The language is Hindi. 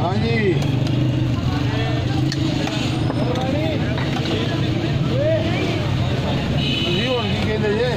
हाँ जी जी और